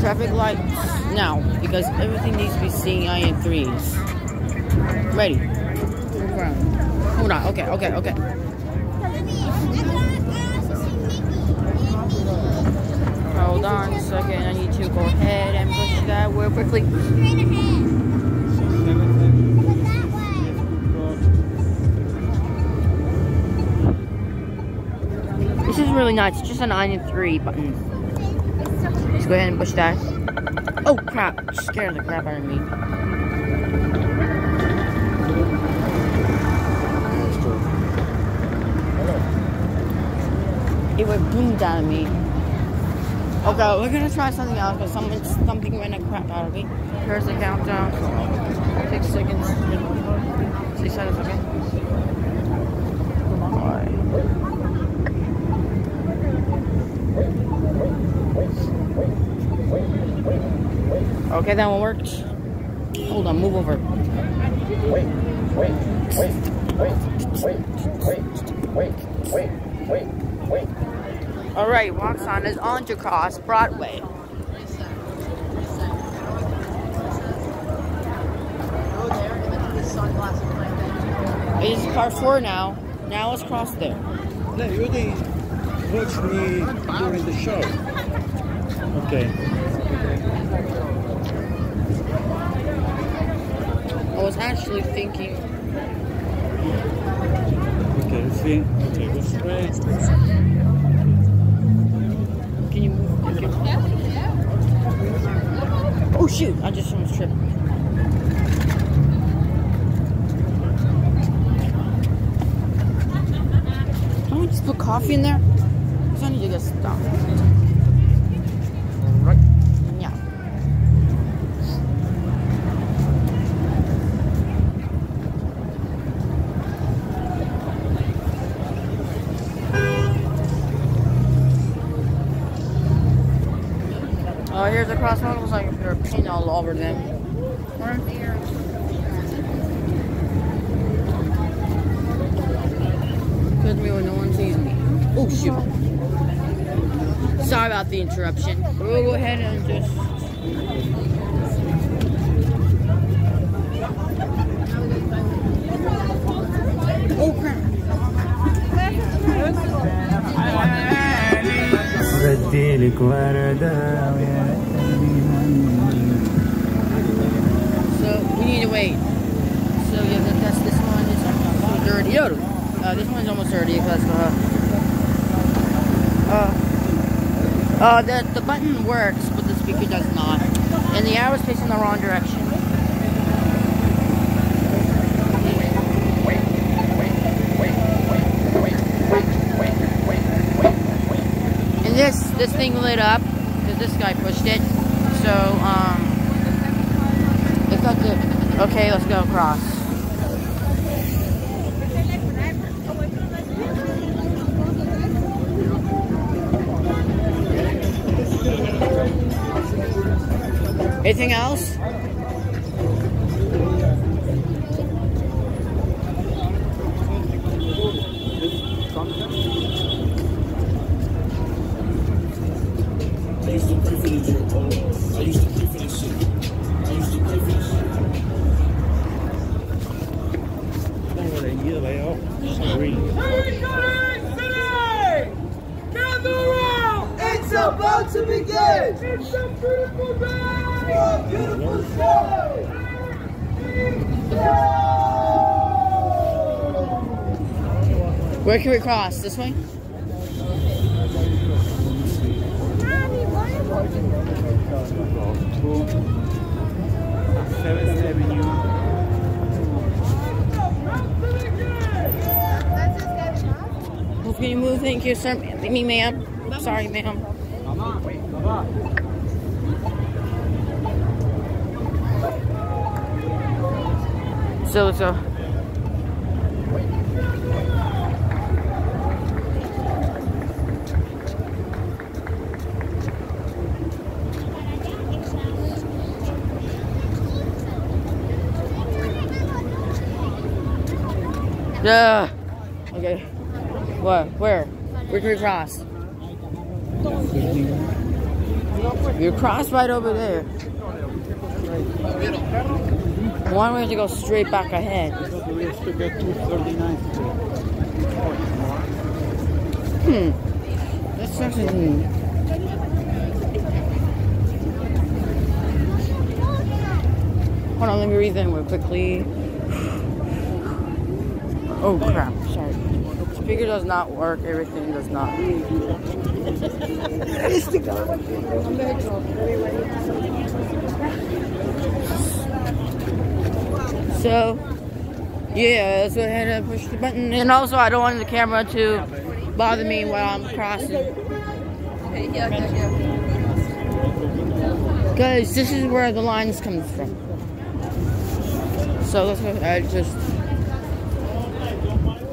Traffic lights now, because everything needs to be seeing in threes. Ready. Hold on. Okay, okay, okay. Hold on a second. I need to go ahead and push that real quickly. This is really nice. It's just an 9 and 3 button. Go ahead and push that. Oh crap. Scared the crap out of me. It would boomed out of me. Okay, we're gonna try something else because someone, something ran a crap out of me. Here's the countdown. Six seconds. Six seconds, okay? Okay, that one worked. Hold on, move over. Wait, wait, wait, wait, wait, wait, wait, wait, wait, wait. All right, Roxanne is on to cross Broadway. It's car four now. Now it's cross there. No, you already watched me during the show. Okay. I was actually thinking. Okay, see. Okay, go straight. Can you move? You. Oh shoot! I just almost tripped. Can we just put coffee in there? Because I need to get stuff. Oh, here's the crossroad. Looks like they're paint all over them. Right there. Kills me when no one sees me. Oh shoot. Sorry about the interruption. We'll go ahead and just. Oh crap. بديلك وردة ويا So we need to wait. So you have to test this one. It's almost dirty. Yo, uh, this one's almost dirty because uh, uh, uh, the the button works, but the speaker does not, and the arrow's facing the wrong direction. This this thing lit up because this guy pushed it. So um, it got the. Okay, let's go across. Anything else? I used to pray for the drip. I used to pray for the shit. I used to pray for the shit. It's about to begin! It's a beautiful day! A beautiful day! Where can we cross? This way? Can you move? Thank you, sir. Me, ma'am. Sorry, ma'am. So let's Yeah. Okay. What? Where? Where can we cross? You cross right over there. One way to go straight back ahead. We have to get to 39th Street. Hmm. That's actually. Hold on, let me read them real quickly. Oh crap, sorry. Speaker does not work, everything does not. So, yeah, let's go ahead and push the button. And also, I don't want the camera to bother me while I'm crossing. Guys, this is where the lines comes from. So let's go ahead, just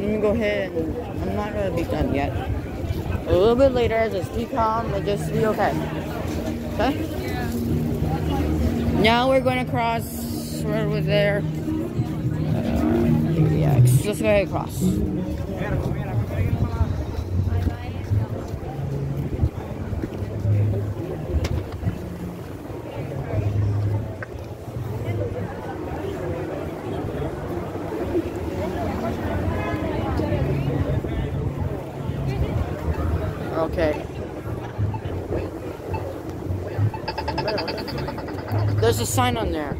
let me go ahead and I'm not gonna be done yet. A little bit later, just be calm and just be okay. Okay? Now we're gonna cross right over there. Uh, yeah, let's go ahead and cross. Okay. There's a sign on there.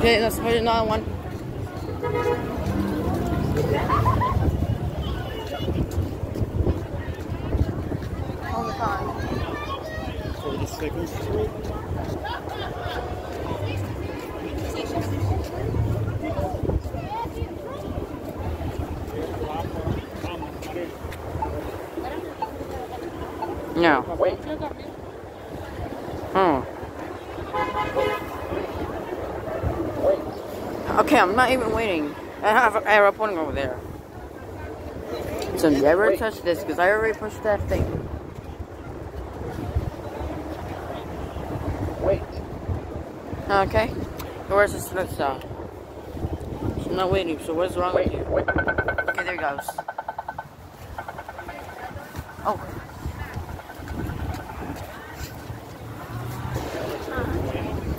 Okay, let's put another one. All the time. 42nd Street. No. Wait. Oh. I'm not even waiting. I have an aeroplane over there. So never touch this because I already pushed that thing. Wait. Okay. Where's the next stop? I'm not waiting, so what's wrong with you? Wait. Okay, there he goes. Oh.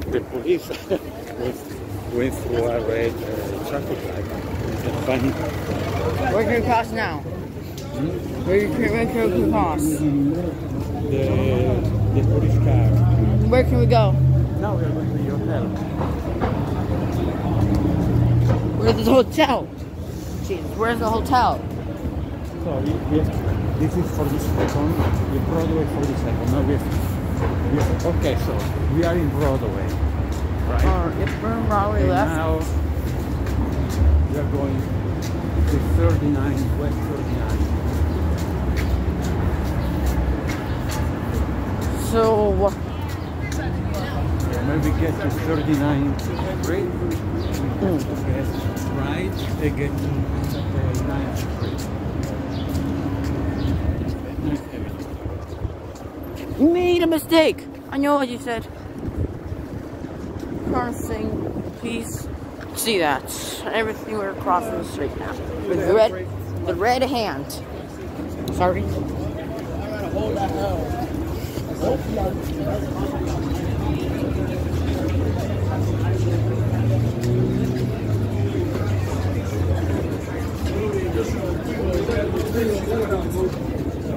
The police went, went through a red uh, traffic light. And funny. Where can we cross now? Where can, where can we cross? The, the police car. Where can we go? Now we are going to the hotel. Where's the hotel? Jesus, where's the hotel? So we, we this is for the second, the Broadway for the second. Now we have, we have, okay, so we are in Broadway, right? Or if we're and left. now we are going to 39, West 39. So, when we get to 39 Street, we have to get right and get to uh, 9th Street. you made a mistake. I know what you said. Crossing, please. See that? Everything we're crossing the street now. With the red, the red hand. Sorry.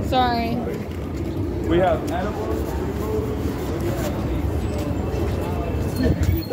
Sorry. We have